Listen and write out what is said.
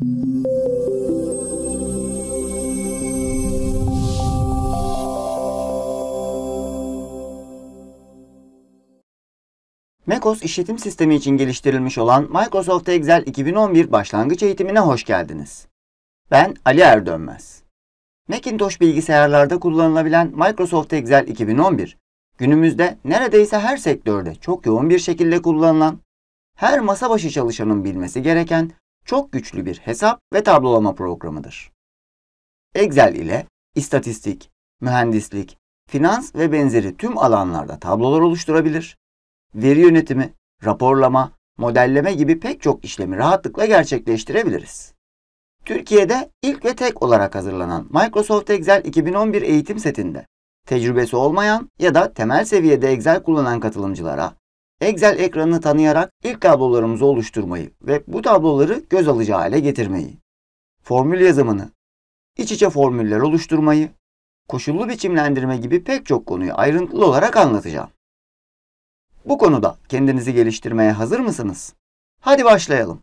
MacOS işletim sistemi için geliştirilmiş olan Microsoft Excel 2011 başlangıç eğitimine hoş geldiniz. Ben Ali Erdönmez. Macintosh bilgisayarlarda kullanılabilen Microsoft Excel 2011, günümüzde neredeyse her sektörde çok yoğun bir şekilde kullanılan, her masa başı çalışanın bilmesi gereken çok güçlü bir hesap ve tablolama programıdır. Excel ile istatistik, mühendislik, finans ve benzeri tüm alanlarda tablolar oluşturabilir, veri yönetimi, raporlama, modelleme gibi pek çok işlemi rahatlıkla gerçekleştirebiliriz. Türkiye'de ilk ve tek olarak hazırlanan Microsoft Excel 2011 eğitim setinde tecrübesi olmayan ya da temel seviyede Excel kullanan katılımcılara Excel ekranını tanıyarak ilk tablolarımızı oluşturmayı ve bu tabloları göz alıcı hale getirmeyi, formül yazımını, iç içe formüller oluşturmayı, koşullu biçimlendirme gibi pek çok konuyu ayrıntılı olarak anlatacağım. Bu konuda kendinizi geliştirmeye hazır mısınız? Hadi başlayalım.